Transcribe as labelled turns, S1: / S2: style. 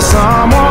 S1: someone